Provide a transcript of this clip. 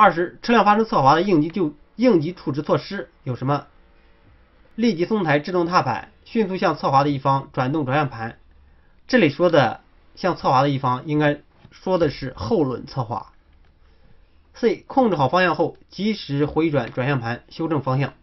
二是车辆发生侧滑的应急救应急处置措施有什么？立即松抬制动踏板，迅速向侧滑的一方转动转向盘。这里说的向侧滑的一方，应该说的是后轮侧滑。C 控制好方向后，及时回转转向盘，修正方向。